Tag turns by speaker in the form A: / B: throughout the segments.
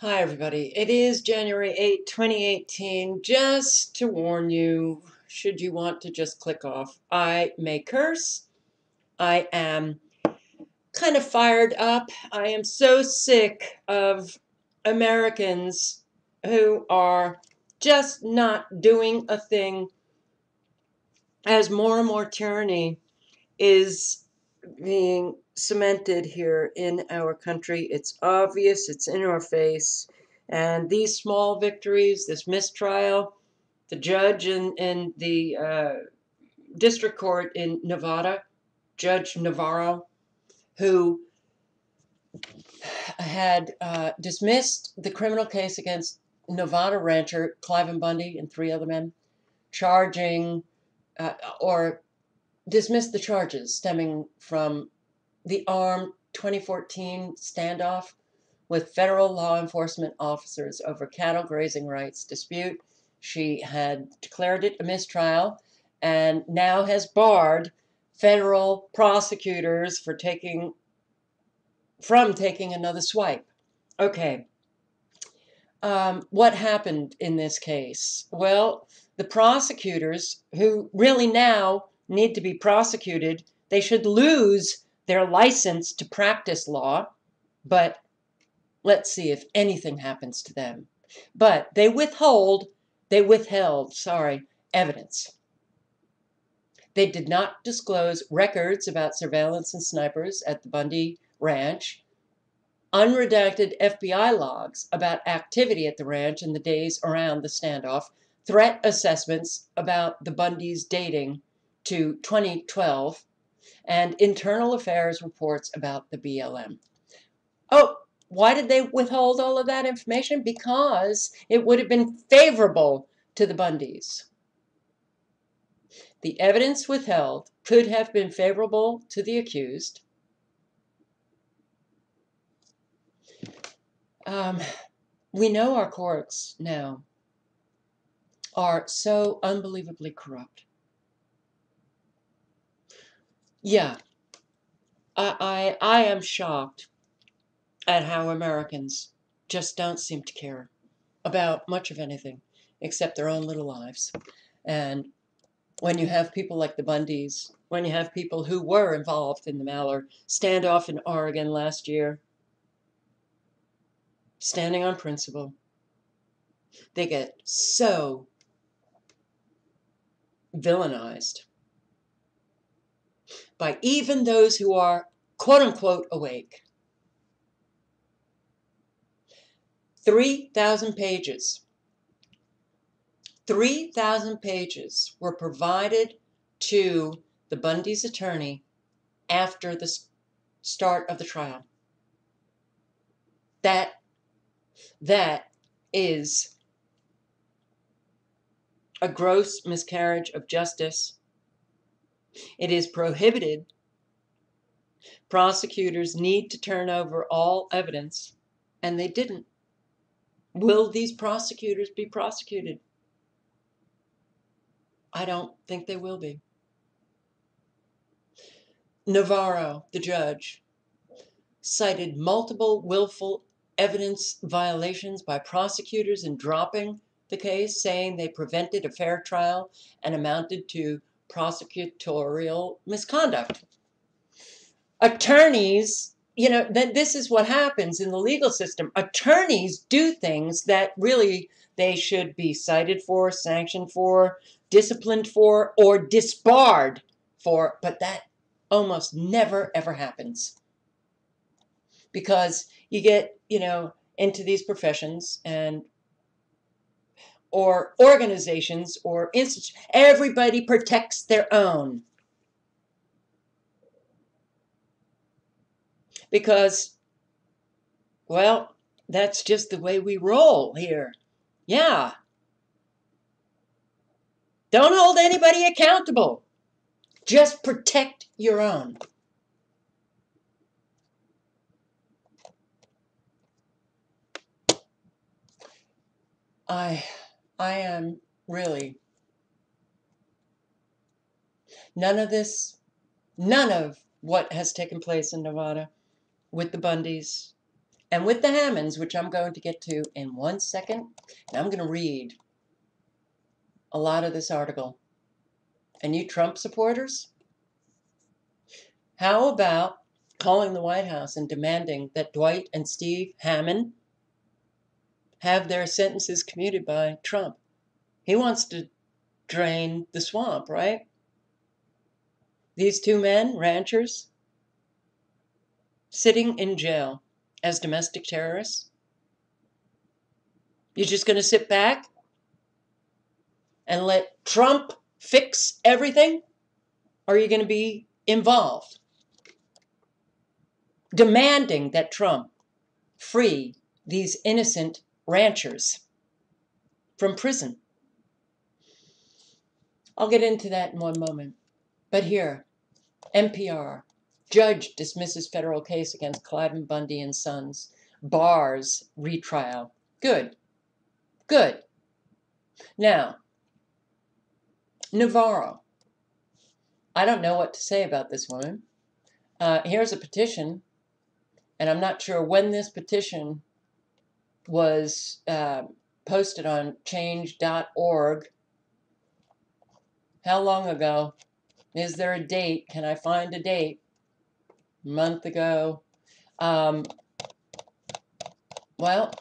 A: Hi, everybody. It is January 8, 2018. Just to warn you, should you want to just click off, I may curse. I am kind of fired up. I am so sick of Americans who are just not doing a thing as more and more tyranny is being cemented here in our country. It's obvious, it's in our face. And these small victories, this mistrial, the judge in, in the uh, district court in Nevada, Judge Navarro, who had uh, dismissed the criminal case against Nevada rancher Cliven Bundy and three other men, charging uh, or dismissed the charges stemming from the armed 2014 standoff with federal law enforcement officers over cattle grazing rights dispute. She had declared it a mistrial and now has barred federal prosecutors for taking from taking another swipe. Okay. Um, what happened in this case? Well, the prosecutors, who really now need to be prosecuted, they should lose their license to practice law, but let's see if anything happens to them. But they withhold, they withheld, sorry, evidence. They did not disclose records about surveillance and snipers at the Bundy Ranch, unredacted FBI logs about activity at the ranch in the days around the standoff, threat assessments about the Bundys dating to 2012, and internal affairs reports about the BLM. Oh, why did they withhold all of that information? Because it would have been favorable to the Bundys. The evidence withheld could have been favorable to the accused. Um, we know our courts now are so unbelievably corrupt. Yeah, I, I, I am shocked at how Americans just don't seem to care about much of anything except their own little lives. And when you have people like the Bundys, when you have people who were involved in the Malheur standoff in Oregon last year, standing on principle, they get so villainized by even those who are quote unquote awake. 3,000 pages. 3,000 pages were provided to the Bundy's attorney after the start of the trial. That that is a gross miscarriage of justice it is prohibited. Prosecutors need to turn over all evidence, and they didn't. Will these prosecutors be prosecuted? I don't think they will be. Navarro, the judge, cited multiple willful evidence violations by prosecutors in dropping the case, saying they prevented a fair trial and amounted to prosecutorial misconduct. Attorneys, you know, that this is what happens in the legal system. Attorneys do things that really they should be cited for, sanctioned for, disciplined for, or disbarred for, but that almost never ever happens. Because you get, you know, into these professions and or organizations or institutions. Everybody protects their own. Because, well, that's just the way we roll here. Yeah. Don't hold anybody accountable. Just protect your own. I I am really none of this, none of what has taken place in Nevada with the Bundys And with the Hammonds, which I'm going to get to in one second, and I'm going to read a lot of this article. And you Trump supporters, how about calling the White House and demanding that Dwight and Steve Hammond have their sentences commuted by Trump? He wants to drain the swamp, right? These two men, ranchers, sitting in jail as domestic terrorists? You're just going to sit back and let Trump fix everything? Or are you going to be involved? Demanding that Trump free these innocent ranchers from prison. I'll get into that in one moment. But here, NPR. Judge dismisses federal case against Cliven Bundy and Sons. Bars retrial. Good. Good. Now, Navarro. I don't know what to say about this woman. Uh, here's a petition, and I'm not sure when this petition was uh, posted on change.org. How long ago? Is there a date? Can I find a date? Month ago. Um, well,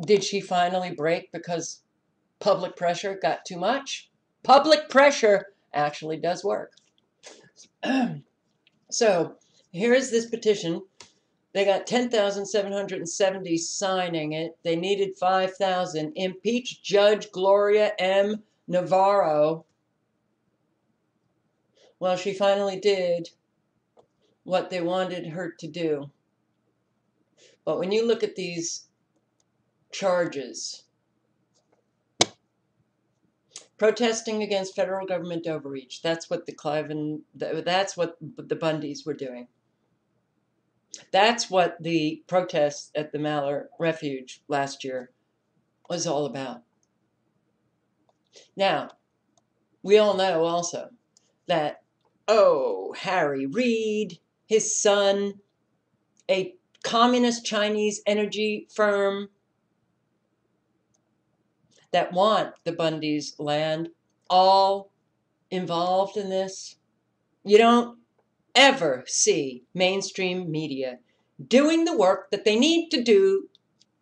A: did she finally break because public pressure got too much? Public pressure actually does work. so here's this petition. They got 10,770 signing it. They needed 5,000. Impeach Judge Gloria M. Navarro well, she finally did what they wanted her to do. But when you look at these charges, protesting against federal government overreach, that's what the Cliven, that's what the Bundys were doing. That's what the protests at the Malheur Refuge last year was all about. Now, we all know also that Oh, Harry Reid, his son, a communist Chinese energy firm that want the Bundy's land, all involved in this. You don't ever see mainstream media doing the work that they need to do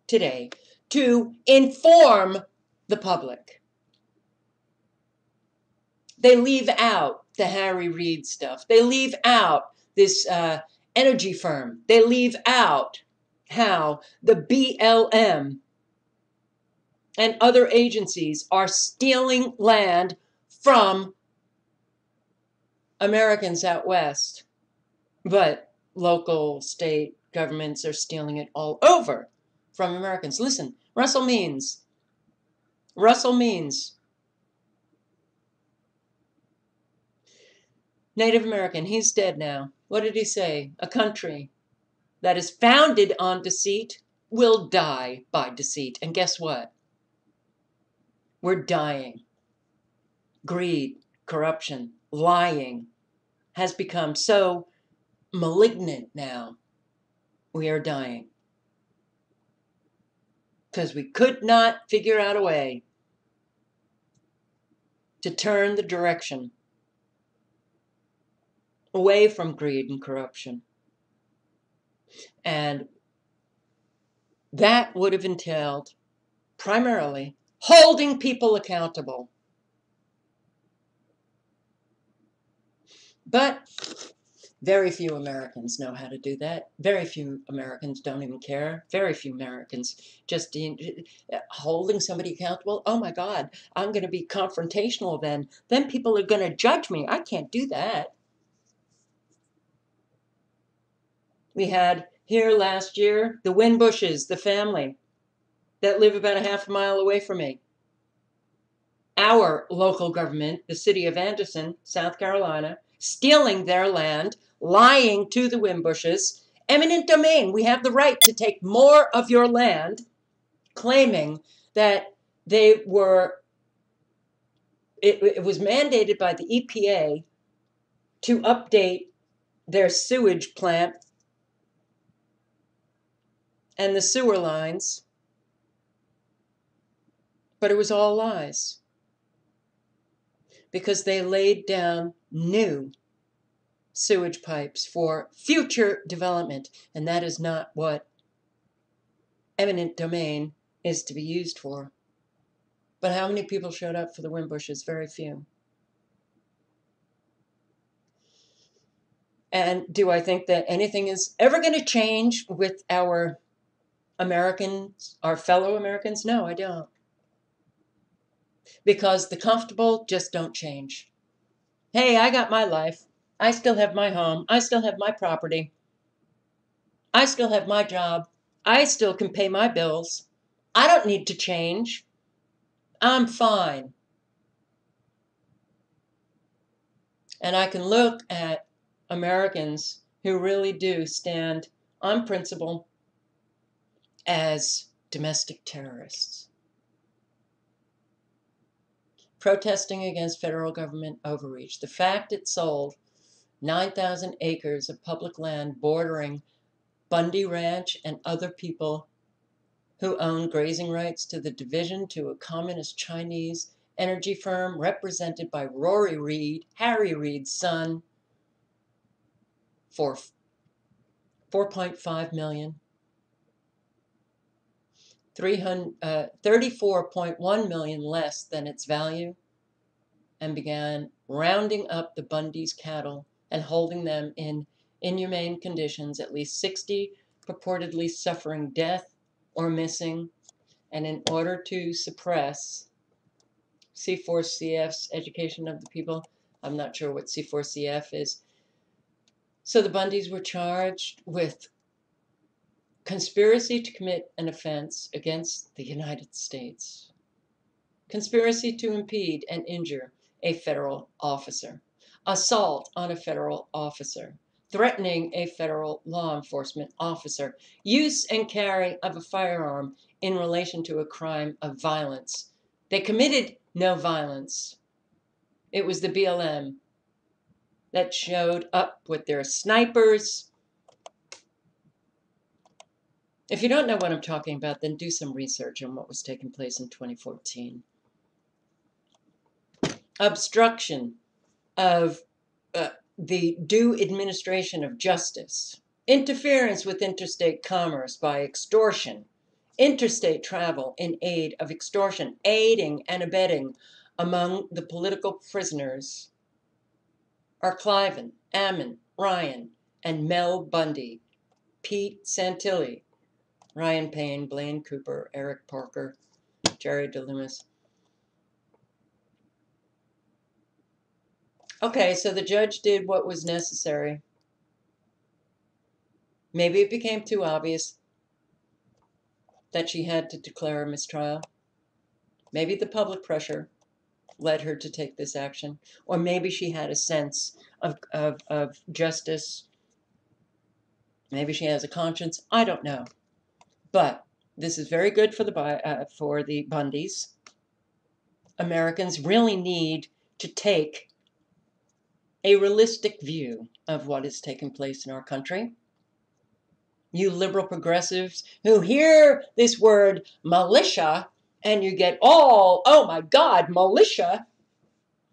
A: today to inform the public. They leave out the Harry Reid stuff. They leave out this uh, energy firm. They leave out how the BLM and other agencies are stealing land from Americans out west. But local, state governments are stealing it all over from Americans. Listen, Russell Means. Russell Means Native American, he's dead now. What did he say? A country that is founded on deceit will die by deceit. And guess what? We're dying. Greed, corruption, lying has become so malignant now. We are dying. Because we could not figure out a way to turn the direction away from greed and corruption. And that would have entailed primarily holding people accountable. But very few Americans know how to do that. Very few Americans don't even care. Very few Americans just holding somebody accountable. Oh my God, I'm going to be confrontational then. Then people are going to judge me. I can't do that. We had here last year the Winbushes, the family that live about a half a mile away from me. Our local government, the city of Anderson, South Carolina, stealing their land, lying to the Wimbushes. eminent domain. We have the right to take more of your land, claiming that they were, it, it was mandated by the EPA to update their sewage plant and the sewer lines, but it was all lies because they laid down new sewage pipes for future development, and that is not what eminent domain is to be used for. But how many people showed up for the Wimbushes? Very few. And do I think that anything is ever going to change with our Americans, our fellow Americans? No, I don't. Because the comfortable just don't change. Hey, I got my life. I still have my home. I still have my property. I still have my job. I still can pay my bills. I don't need to change. I'm fine. And I can look at Americans who really do stand on principle as domestic terrorists. Protesting against federal government overreach. The fact it sold 9,000 acres of public land bordering Bundy Ranch and other people who own grazing rights to the division to a communist Chinese energy firm represented by Rory Reid, Harry Reid's son, for 4.5 million. 34.1 uh, million less than its value and began rounding up the Bundy's cattle and holding them in inhumane conditions, at least 60 purportedly suffering death or missing. And in order to suppress C4CF's education of the people, I'm not sure what C4CF is. So the Bundys were charged with conspiracy to commit an offense against the United States, conspiracy to impede and injure a federal officer, assault on a federal officer, threatening a federal law enforcement officer, use and carry of a firearm in relation to a crime of violence. They committed no violence. It was the BLM that showed up with their snipers, if you don't know what I'm talking about, then do some research on what was taking place in 2014. Obstruction of uh, the due administration of justice, interference with interstate commerce by extortion, interstate travel in aid of extortion, aiding and abetting among the political prisoners are Cliven, Ammon, Ryan, and Mel Bundy, Pete Santilli, Ryan Payne, Blaine Cooper, Eric Parker, Jerry DeLemus. Okay, so the judge did what was necessary. Maybe it became too obvious that she had to declare a mistrial. Maybe the public pressure led her to take this action. Or maybe she had a sense of, of, of justice. Maybe she has a conscience. I don't know. But this is very good for the uh, for the Bundys. Americans really need to take a realistic view of what is taking place in our country. You liberal progressives who hear this word militia and you get all, oh my God, militia.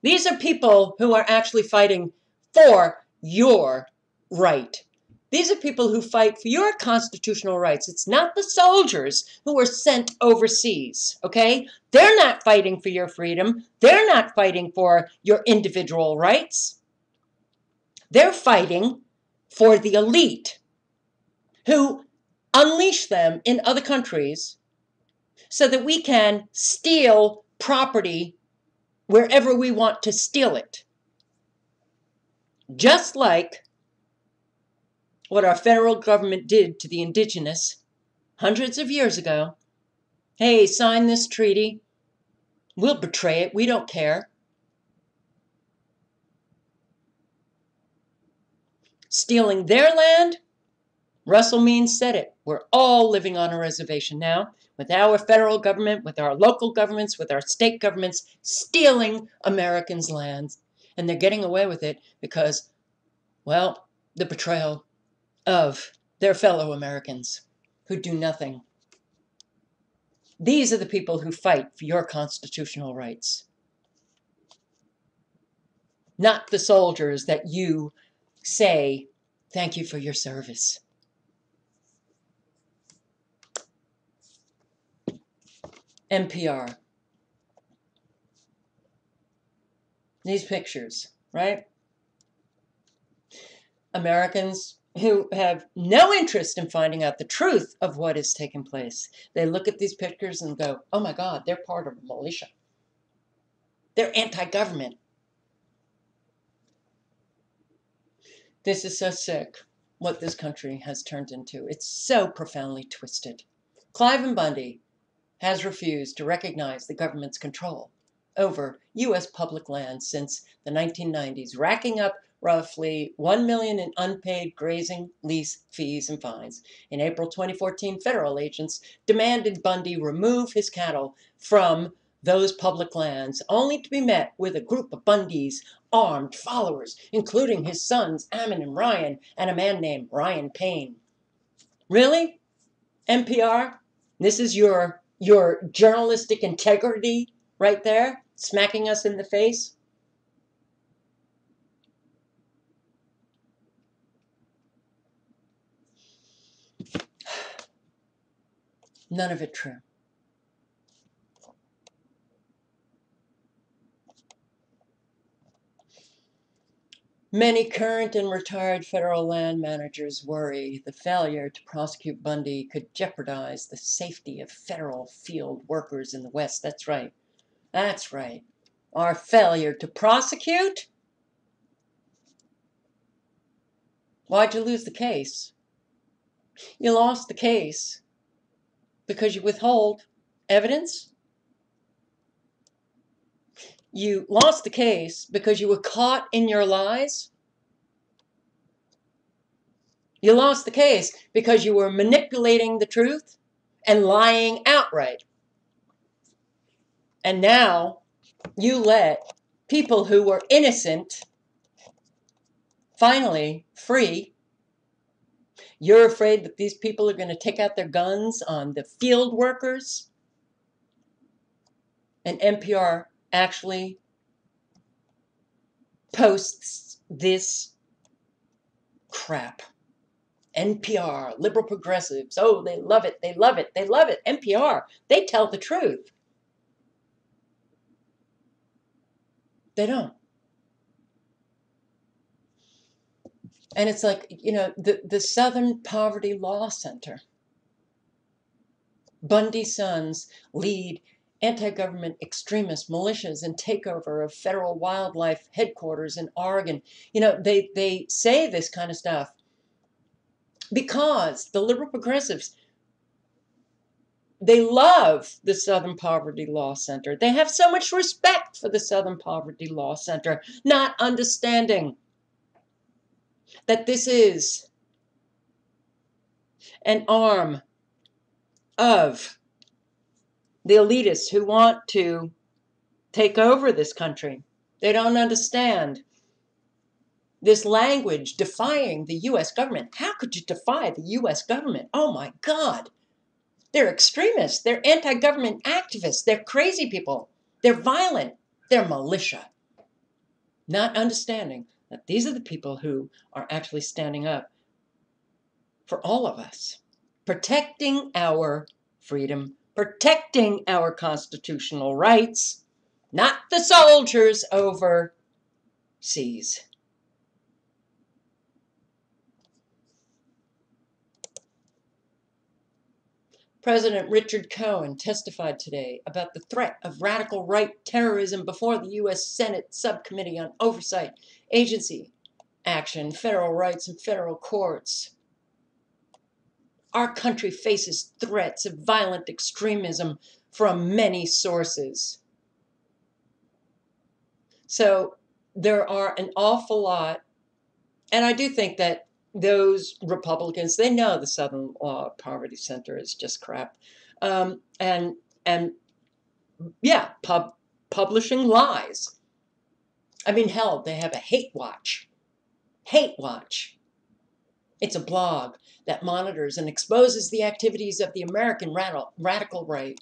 A: These are people who are actually fighting for your right these are people who fight for your constitutional rights. It's not the soldiers who were sent overseas, okay? They're not fighting for your freedom. They're not fighting for your individual rights. They're fighting for the elite who unleash them in other countries so that we can steal property wherever we want to steal it. Just like what our federal government did to the indigenous hundreds of years ago. Hey, sign this treaty. We'll betray it. We don't care. Stealing their land? Russell Means said it. We're all living on a reservation now, with our federal government, with our local governments, with our state governments, stealing Americans' lands. And they're getting away with it because, well, the betrayal of their fellow Americans who do nothing. These are the people who fight for your constitutional rights. Not the soldiers that you say, thank you for your service. NPR. These pictures, right? Americans who have no interest in finding out the truth of what has taken place. They look at these pictures and go, oh my God, they're part of a militia. They're anti government. This is so sick what this country has turned into. It's so profoundly twisted. Cliven Bundy has refused to recognize the government's control over U.S. public lands since the 1990s, racking up roughly 1 million in unpaid grazing lease fees and fines. In April 2014, federal agents demanded Bundy remove his cattle from those public lands, only to be met with a group of Bundy's armed followers, including his sons Ammon and Ryan, and a man named Ryan Payne. Really? NPR? This is your your journalistic integrity right there, smacking us in the face? None of it true. Many current and retired federal land managers worry the failure to prosecute Bundy could jeopardize the safety of federal field workers in the West. That's right. That's right. Our failure to prosecute? Why'd you lose the case? You lost the case because you withhold evidence. You lost the case because you were caught in your lies. You lost the case because you were manipulating the truth and lying outright. And now you let people who were innocent finally free you're afraid that these people are going to take out their guns on the field workers? And NPR actually posts this crap. NPR, liberal progressives, oh, they love it, they love it, they love it. NPR, they tell the truth. They don't. And it's like, you know, the, the Southern Poverty Law Center. Bundy sons lead anti government extremist militias and takeover of federal wildlife headquarters in Oregon. You know, they, they say this kind of stuff because the liberal progressives they love the Southern Poverty Law Center. They have so much respect for the Southern Poverty Law Center, not understanding that this is an arm of the elitists who want to take over this country. They don't understand this language defying the US government. How could you defy the US government? Oh my God. They're extremists. They're anti government activists. They're crazy people. They're violent. They're militia. Not understanding that these are the people who are actually standing up for all of us, protecting our freedom, protecting our constitutional rights, not the soldiers overseas. President Richard Cohen testified today about the threat of radical right terrorism before the U.S. Senate Subcommittee on Oversight, Agency Action, Federal Rights, and Federal Courts. Our country faces threats of violent extremism from many sources. So there are an awful lot, and I do think that those Republicans, they know the Southern Poverty Center is just crap, um, and and yeah, pub, publishing lies. I mean, hell, they have a hate watch, hate watch. It's a blog that monitors and exposes the activities of the American radical right.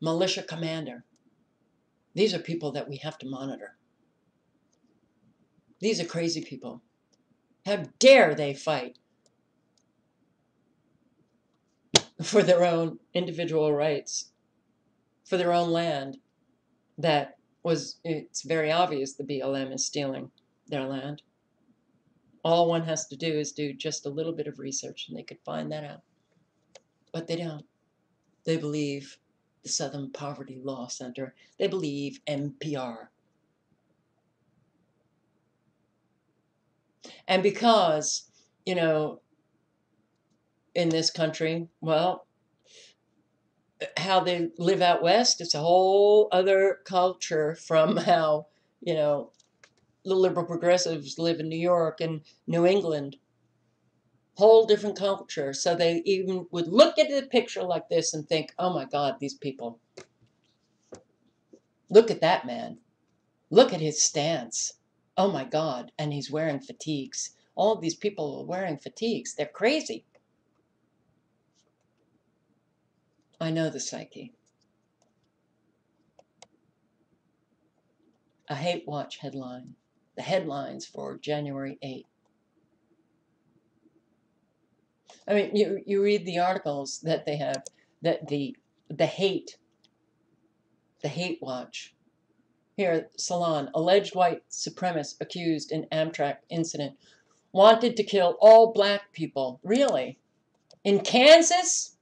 A: Militia commander. These are people that we have to monitor. These are crazy people. How dare they fight for their own individual rights, for their own land that was, it's very obvious the BLM is stealing their land. All one has to do is do just a little bit of research and they could find that out. But they don't. They believe the Southern Poverty Law Center. They believe NPR. And because, you know, in this country, well, how they live out west, it's a whole other culture from how, you know, the liberal progressives live in New York and New England. Whole different culture. So they even would look at a picture like this and think, oh my God, these people. Look at that man. Look at his stance. Oh my God. And he's wearing fatigues. All these people are wearing fatigues. They're crazy. I know the psyche. A hate watch headline. The headlines for January 8. I mean, you, you read the articles that they have, that the, the hate, the hate watch. Here, Salon, alleged white supremacist accused in Amtrak incident, wanted to kill all black people. Really? In Kansas?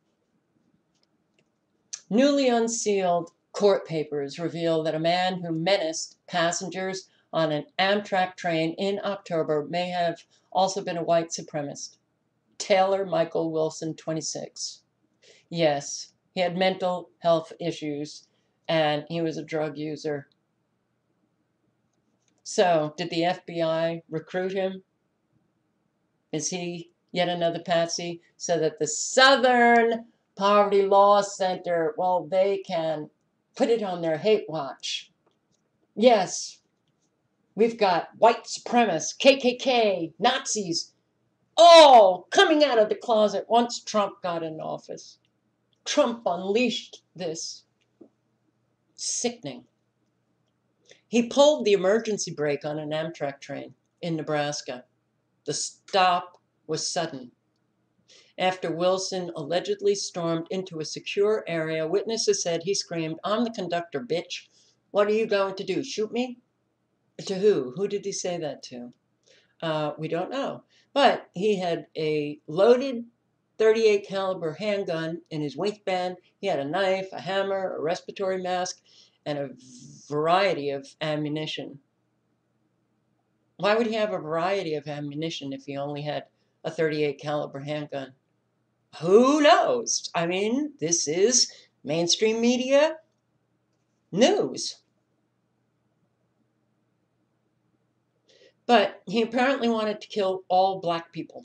A: Newly unsealed court papers reveal that a man who menaced passengers on an Amtrak train in October may have also been a white supremacist. Taylor Michael Wilson, 26. Yes, he had mental health issues and he was a drug user. So, did the FBI recruit him? Is he yet another patsy so that the Southern Poverty Law Center, well, they can put it on their hate watch? Yes, we've got white supremacists, KKK, Nazis, all coming out of the closet once Trump got in office. Trump unleashed this. Sickening. He pulled the emergency brake on an Amtrak train in Nebraska. The stop was sudden. After Wilson allegedly stormed into a secure area, witnesses said he screamed, I'm the conductor, bitch. What are you going to do? Shoot me? To who? Who did he say that to? Uh, we don't know. But he had a loaded 38 caliber handgun in his waistband. He had a knife, a hammer, a respiratory mask, and a variety of ammunition. Why would he have a variety of ammunition if he only had a 38 caliber handgun? Who knows? I mean, this is mainstream media news. But he apparently wanted to kill all black people.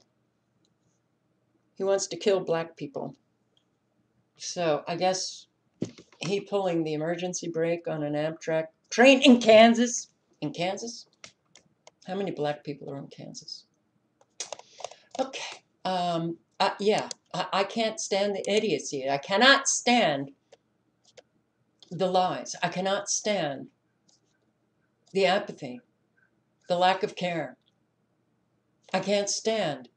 A: He wants to kill black people. So I guess he pulling the emergency brake on an Amtrak train in Kansas. In Kansas? How many black people are in Kansas? Okay. Um, uh, yeah, I, I can't stand the idiocy. I cannot stand the lies. I cannot stand the apathy the lack of care. I can't stand,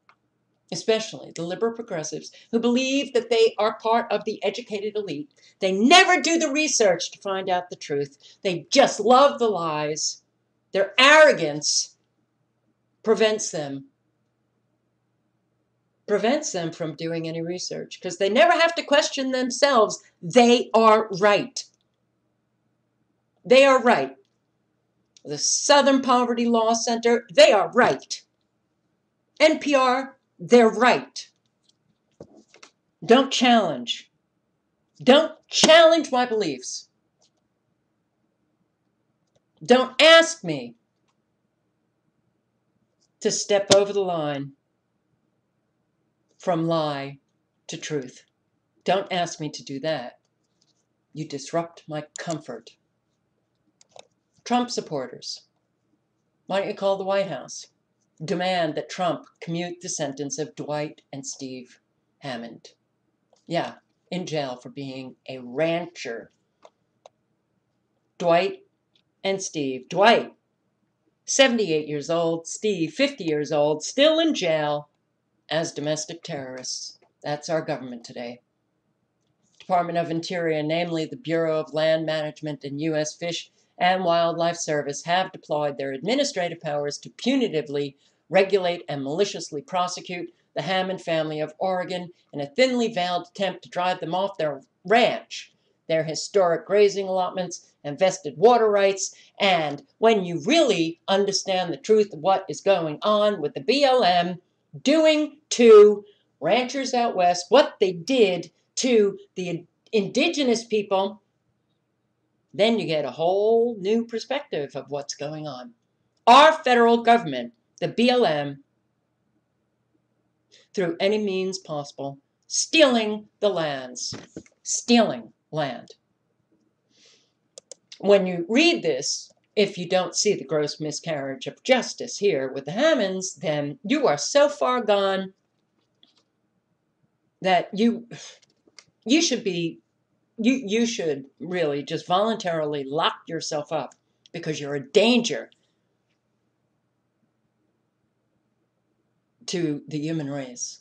A: especially the liberal progressives who believe that they are part of the educated elite. They never do the research to find out the truth, they just love the lies. Their arrogance prevents them prevents them from doing any research because they never have to question themselves. They are right. They are right the Southern Poverty Law Center, they are right. NPR, they're right. Don't challenge. Don't challenge my beliefs. Don't ask me to step over the line from lie to truth. Don't ask me to do that. You disrupt my comfort. Trump supporters. Why don't you call the White House? Demand that Trump commute the sentence of Dwight and Steve Hammond. Yeah, in jail for being a rancher. Dwight and Steve. Dwight, 78 years old, Steve, 50 years old, still in jail as domestic terrorists. That's our government today. Department of Interior, namely the Bureau of Land Management and U.S. Fish and Wildlife Service, have deployed their administrative powers to punitively regulate and maliciously prosecute the Hammond family of Oregon in a thinly veiled attempt to drive them off their ranch, their historic grazing allotments, and vested water rights. And when you really understand the truth of what is going on with the BLM doing to ranchers out west, what they did to the indigenous people, then you get a whole new perspective of what's going on. Our federal government, the BLM, through any means possible, stealing the lands, stealing land. When you read this, if you don't see the gross miscarriage of justice here with the Hammonds, then you are so far gone that you you should be you you should really just voluntarily lock yourself up because you're a danger to the human race.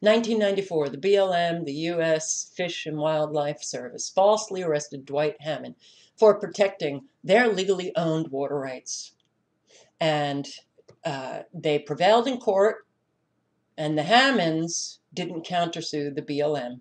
A: 1994, the BLM, the U.S. Fish and Wildlife Service, falsely arrested Dwight Hammond for protecting their legally owned water rights. And uh, they prevailed in court, and the Hammonds didn't countersue the BLM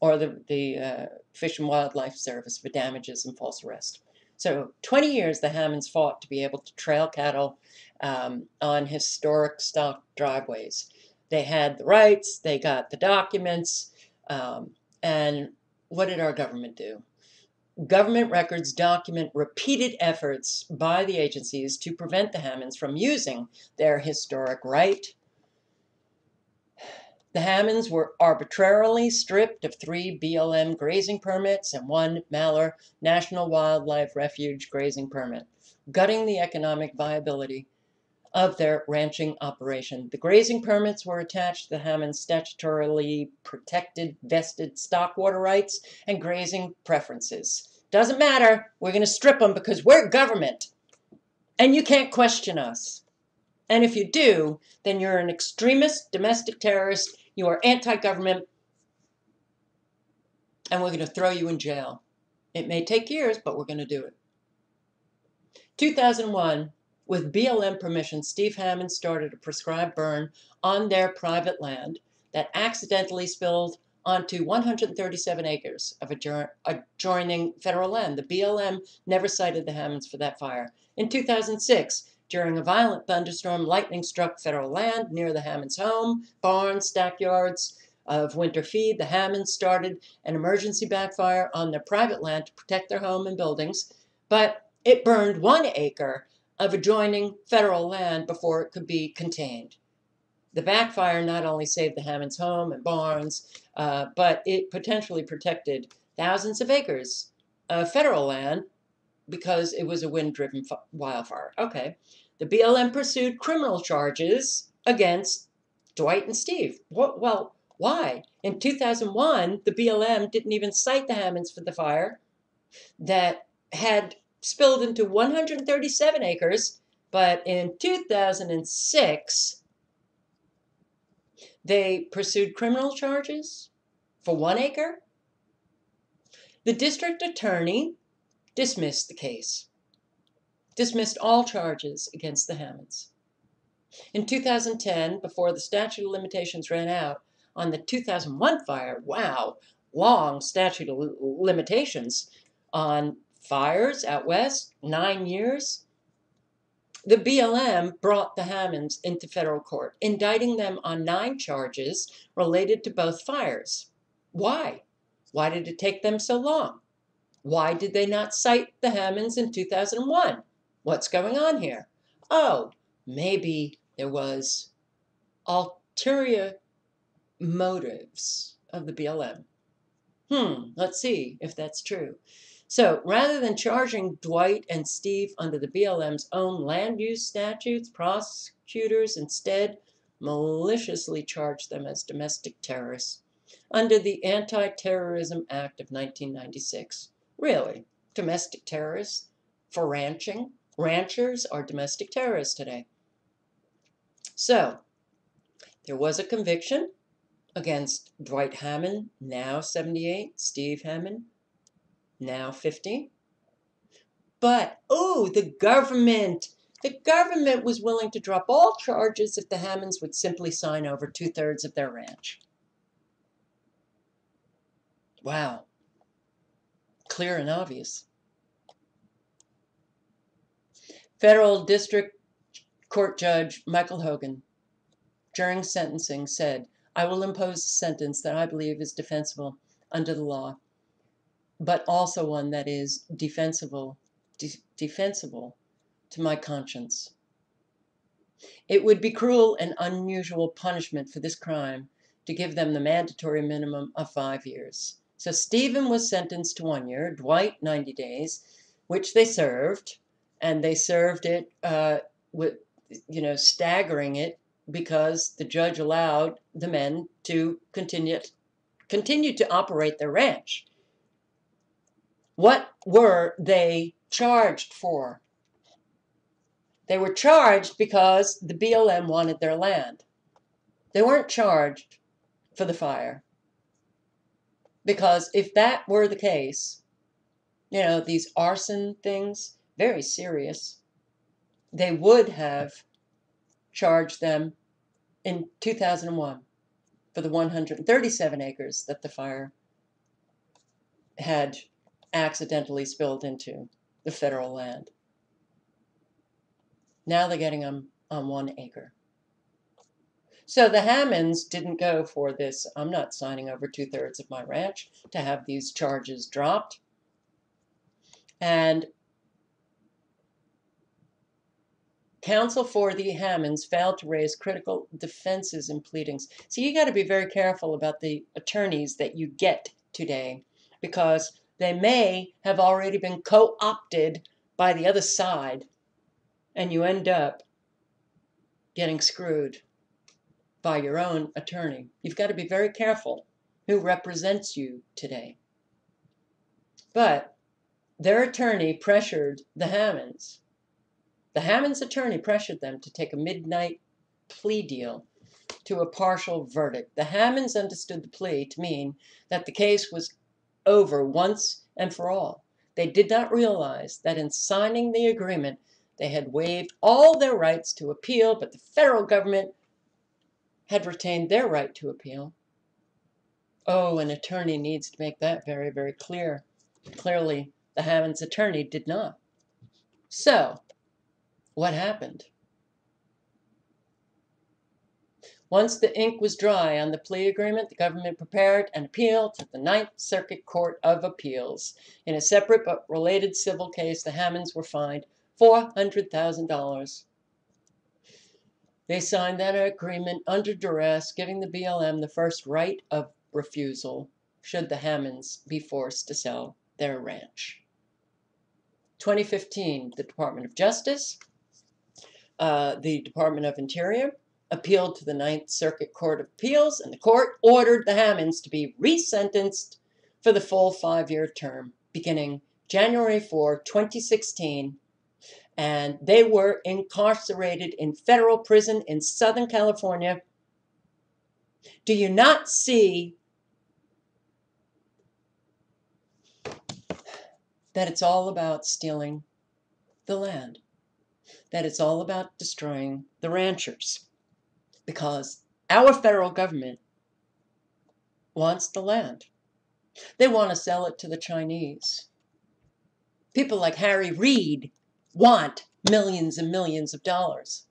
A: or the, the uh, Fish and Wildlife Service for damages and false arrest. So 20 years the Hammonds fought to be able to trail cattle um, on historic stock driveways. They had the rights, they got the documents, um, and what did our government do? Government records document repeated efforts by the agencies to prevent the Hammonds from using their historic right. The Hammonds were arbitrarily stripped of three BLM grazing permits and one Malheur National Wildlife Refuge grazing permit, gutting the economic viability of their ranching operation. The grazing permits were attached to the Hammonds' statutorily protected vested stock water rights and grazing preferences. Doesn't matter. We're going to strip them because we're government. And you can't question us. And if you do, then you're an extremist, domestic terrorist, you are anti government, and we're going to throw you in jail. It may take years, but we're going to do it. 2001, with BLM permission, Steve Hammond started a prescribed burn on their private land that accidentally spilled onto 137 acres of adjoining federal land. The BLM never cited the Hammonds for that fire. In 2006, during a violent thunderstorm, lightning struck federal land near the Hammonds' home, barns, stackyards of winter feed. The Hammonds started an emergency backfire on their private land to protect their home and buildings, but it burned one acre of adjoining federal land before it could be contained. The backfire not only saved the Hammonds' home and barns, uh, but it potentially protected thousands of acres of federal land because it was a wind driven wildfire. Okay. The BLM pursued criminal charges against Dwight and Steve. What, well, why? In 2001, the BLM didn't even cite the Hammonds for the fire that had spilled into 137 acres, but in 2006, they pursued criminal charges for one acre. The district attorney dismissed the case, dismissed all charges against the Hammonds. In 2010, before the statute of limitations ran out on the 2001 fire, wow, long statute of limitations on fires out west, nine years. The BLM brought the Hammonds into federal court, indicting them on nine charges related to both fires. Why? Why did it take them so long? Why did they not cite the Hammonds in 2001? What's going on here? Oh, maybe there was ulterior motives of the BLM. Hmm, let's see if that's true. So rather than charging Dwight and Steve under the BLM's own land use statutes, prosecutors instead maliciously charged them as domestic terrorists under the Anti Terrorism Act of 1996. Really? Domestic terrorists for ranching? Ranchers are domestic terrorists today. So, there was a conviction against Dwight Hammond, now 78, Steve Hammond, now 50. But, oh, the government, the government was willing to drop all charges if the Hammonds would simply sign over two thirds of their ranch. Wow. Clear and obvious. Federal District Court Judge Michael Hogan, during sentencing, said, I will impose a sentence that I believe is defensible under the law, but also one that is defensible, de- defensible to my conscience. It would be cruel and unusual punishment for this crime to give them the mandatory minimum of five years. So Steven was sentenced to one year, Dwight 90 days, which they served, and they served it uh, with, you know, staggering it because the judge allowed the men to continue continue to operate their ranch. What were they charged for? They were charged because the BLM wanted their land. They weren't charged for the fire. Because if that were the case, you know, these arson things, very serious, they would have charged them in 2001 for the 137 acres that the fire had accidentally spilled into the federal land. Now they're getting them on one acre. So the Hammonds didn't go for this. I'm not signing over two thirds of my ranch to have these charges dropped. And counsel for the Hammonds failed to raise critical defenses and pleadings. So you got to be very careful about the attorneys that you get today because they may have already been co opted by the other side and you end up getting screwed by your own attorney. You've got to be very careful who represents you today. But their attorney pressured the Hammonds. The Hammonds' attorney pressured them to take a midnight plea deal to a partial verdict. The Hammonds understood the plea to mean that the case was over once and for all. They did not realize that in signing the agreement, they had waived all their rights to appeal, but the federal government had retained their right to appeal. Oh, an attorney needs to make that very, very clear. Clearly, the Hammonds attorney did not. So, what happened? Once the ink was dry on the plea agreement, the government prepared an appeal to the Ninth Circuit Court of Appeals. In a separate but related civil case, the Hammonds were fined $400,000. They signed that agreement under duress, giving the BLM the first right of refusal should the Hammonds be forced to sell their ranch. 2015, the Department of Justice, uh, the Department of Interior appealed to the Ninth Circuit Court of Appeals, and the court ordered the Hammonds to be resentenced for the full five year term beginning January 4, 2016 and they were incarcerated in federal prison in Southern California. Do you not see that it's all about stealing the land? That it's all about destroying the ranchers? Because our federal government wants the land. They want to sell it to the Chinese. People like Harry Reid want millions and millions of dollars.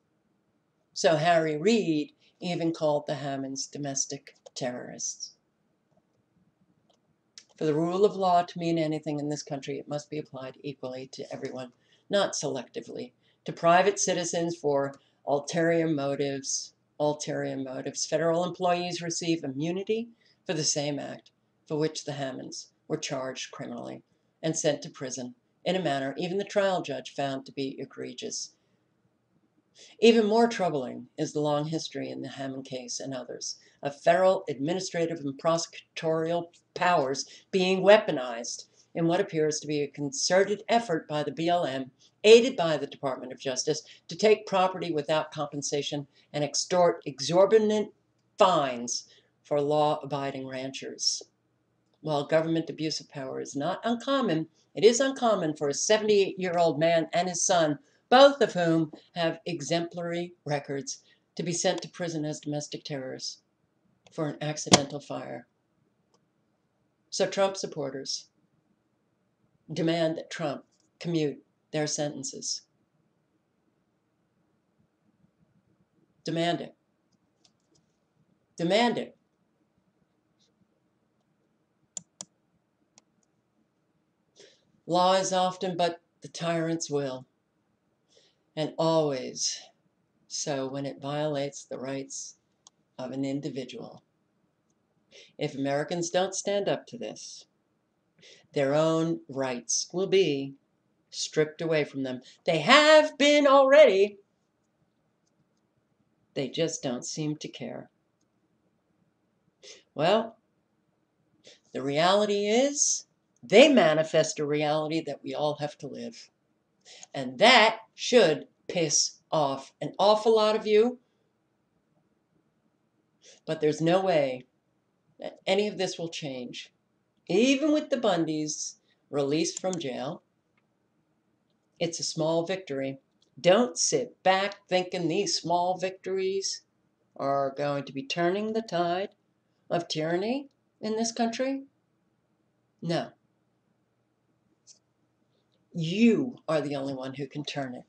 A: So Harry Reid even called the Hammonds domestic terrorists. For the rule of law to mean anything in this country, it must be applied equally to everyone, not selectively. To private citizens for ulterior motives, ulterior motives. Federal employees receive immunity for the same act for which the Hammonds were charged criminally and sent to prison in a manner even the trial judge found to be egregious. Even more troubling is the long history in the Hammond case and others of federal administrative and prosecutorial powers being weaponized in what appears to be a concerted effort by the BLM, aided by the Department of Justice, to take property without compensation and extort exorbitant fines for law abiding ranchers. While government abuse of power is not uncommon, it is uncommon for a 78 year old man and his son, both of whom have exemplary records, to be sent to prison as domestic terrorists for an accidental fire. So, Trump supporters demand that Trump commute their sentences. Demand it. Demand it. Law is often but the tyrant's will, and always so when it violates the rights of an individual. If Americans don't stand up to this, their own rights will be stripped away from them. They have been already. They just don't seem to care. Well, the reality is they manifest a reality that we all have to live. And that should piss off an awful lot of you. But there's no way that any of this will change. Even with the Bundys released from jail, it's a small victory. Don't sit back thinking these small victories are going to be turning the tide of tyranny in this country. No. You are the only one who can turn it.